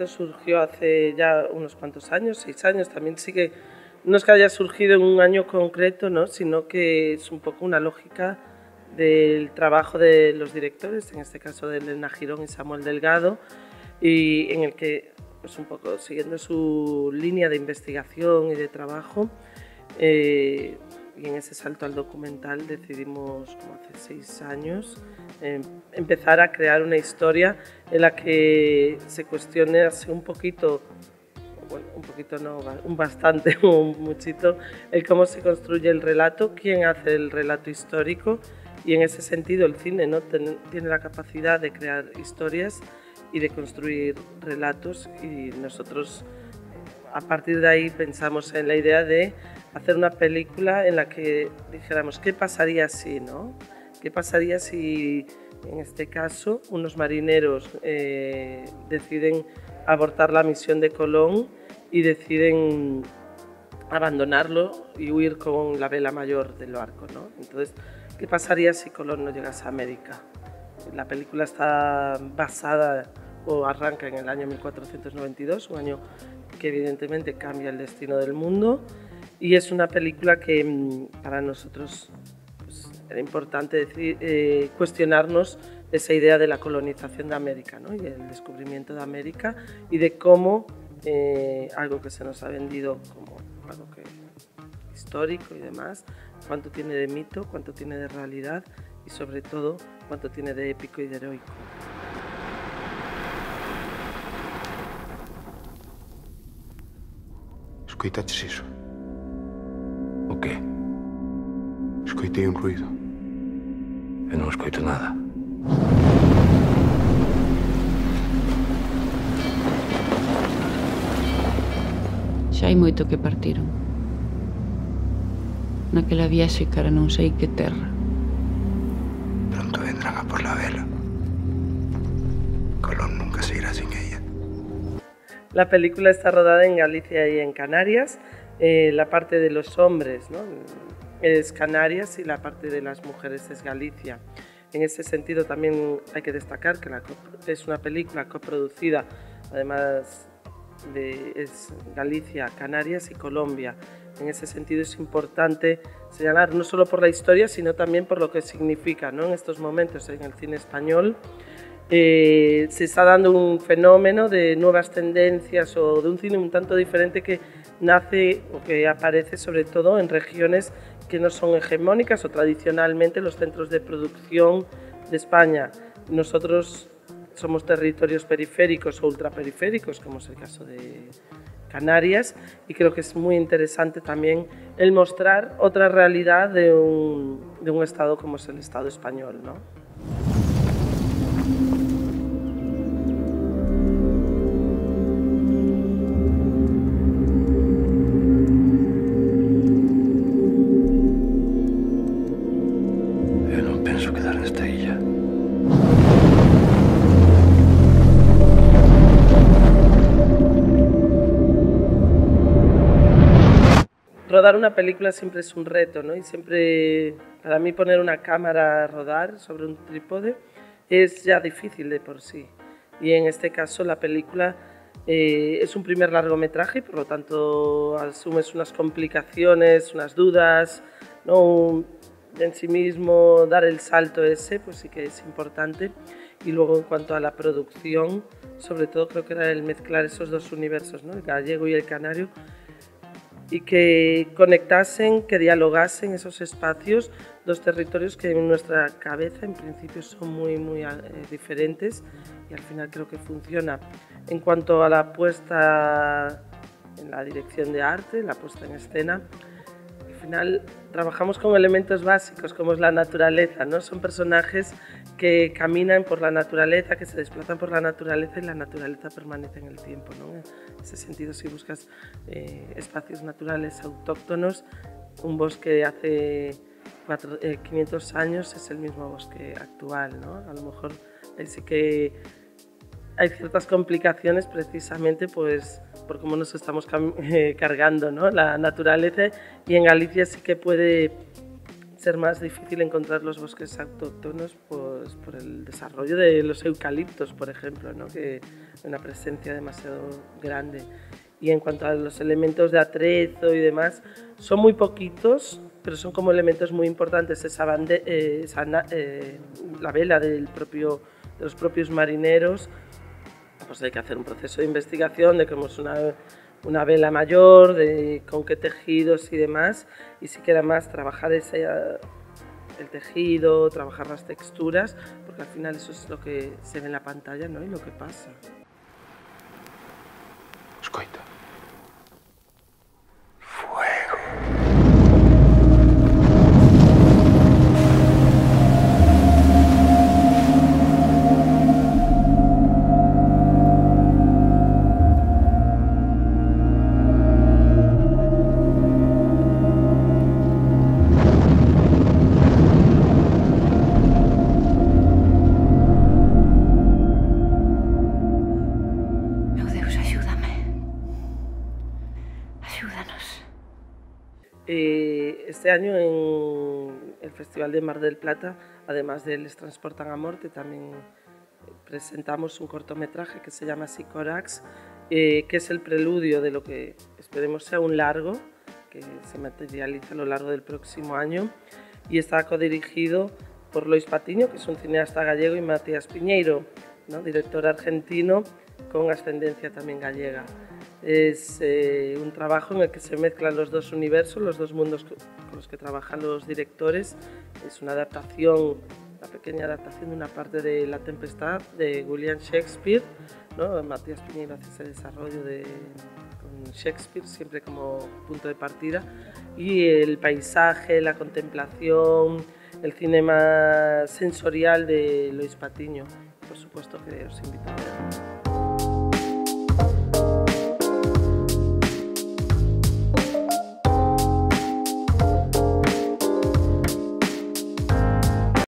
proyecto surgió hace ya unos cuantos años, seis años, también sigue, no es que haya surgido en un año concreto, ¿no? sino que es un poco una lógica del trabajo de los directores, en este caso de Elena Girón y Samuel Delgado, y en el que, pues un poco siguiendo su línea de investigación y de trabajo, eh, y en ese salto al documental decidimos, como hace seis años, em, empezar a crear una historia en la que se cuestione así un poquito, bueno, un poquito no, un bastante, un muchito, el cómo se construye el relato, quién hace el relato histórico y en ese sentido el cine ¿no? tiene la capacidad de crear historias y de construir relatos y nosotros a partir de ahí pensamos en la idea de hacer una película en la que dijéramos, ¿qué pasaría si, no? ¿Qué pasaría si, en este caso, unos marineros eh, deciden abortar la misión de Colón y deciden abandonarlo y huir con la vela mayor del barco, ¿no? Entonces, ¿qué pasaría si Colón no llegase a América? La película está basada o arranca en el año 1492, un año que evidentemente cambia el destino del mundo y es una película que mm, para nosotros pues, era importante eh, cuestionarnos esa idea de la colonización de América ¿no? y el descubrimiento de América y de cómo eh, algo que se nos ha vendido como algo que, histórico y demás, cuánto tiene de mito, cuánto tiene de realidad y sobre todo cuánto tiene de épico y de heroico. Escoitaches iso? Qué? Escoitei un ruido. Eu non escoito nada. Xa hai moito que partiron. Naquela viaxe cara non sei que terra. Pronto vendrán a por la vela. Colón nunca se irá sin ella. La película está rodada en Galicia y en Canarias eh, la parte de los hombres ¿no? es Canarias y la parte de las mujeres es Galicia. En ese sentido también hay que destacar que la, es una película coproducida, además de es Galicia, Canarias y Colombia. En ese sentido es importante señalar no solo por la historia, sino también por lo que significa ¿no? en estos momentos en el cine español. Eh, se está dando un fenómeno de nuevas tendencias o de un cine un tanto diferente que nace o que aparece sobre todo en regiones que no son hegemónicas o tradicionalmente los centros de producción de España. Nosotros somos territorios periféricos o ultraperiféricos, como es el caso de Canarias, y creo que es muy interesante también el mostrar otra realidad de un, de un Estado como es el Estado español. ¿no? Rodar una película siempre es un reto, ¿no? Y siempre, para mí, poner una cámara a rodar sobre un trípode es ya difícil de por sí. Y en este caso, la película eh, es un primer largometraje, por lo tanto, asumes unas complicaciones, unas dudas, ¿no? en sí mismo, dar el salto ese, pues sí que es importante. Y luego, en cuanto a la producción, sobre todo creo que era el mezclar esos dos universos, ¿no? el gallego y el canario, y que conectasen, que dialogasen esos espacios, dos territorios que en nuestra cabeza en principio son muy, muy eh, diferentes y al final creo que funciona. En cuanto a la puesta en la dirección de arte, la puesta en escena, al final trabajamos con elementos básicos como es la naturaleza, ¿no? Son personajes que caminan por la naturaleza, que se desplazan por la naturaleza y la naturaleza permanece en el tiempo. ¿no? En ese sentido, si buscas eh, espacios naturales autóctonos, un bosque de hace 500 eh, años es el mismo bosque actual. ¿no? A lo mejor sí que hay ciertas complicaciones precisamente pues, por cómo nos estamos eh, cargando ¿no? la naturaleza y en Galicia sí que puede ser más difícil encontrar los bosques autóctonos pues, por el desarrollo de los eucaliptos, por ejemplo, ¿no? que una presencia demasiado grande. Y en cuanto a los elementos de atrezo y demás, son muy poquitos, pero son como elementos muy importantes. Esa, bande, eh, esa eh, la vela del propio, de los propios marineros, pues hay que hacer un proceso de investigación de cómo es una una vela mayor, de con qué tejidos y demás, y si queda más trabajar ese, el tejido, trabajar las texturas, porque al final eso es lo que se ve en la pantalla ¿no? y lo que pasa. Eh, este año en el Festival de Mar del Plata, además de Les Transportan a Morte, también presentamos un cortometraje que se llama Sicorax, eh, que es el preludio de lo que esperemos sea un largo, que se materializa a lo largo del próximo año, y está codirigido por Lois Patiño, que es un cineasta gallego, y Matías Piñeiro, director argentino con ascendencia también gallega. Es eh, un trabajo en el que se mezclan los dos universos, los dos mundos con los que trabajan los directores. Es una adaptación, una pequeña adaptación de una parte de La Tempestad de William Shakespeare. ¿no? Matías Piñeiro hace ese desarrollo de, con Shakespeare siempre como punto de partida. Y el paisaje, la contemplación, el cinema sensorial de Luis Patiño. Por supuesto que os invito a verlo.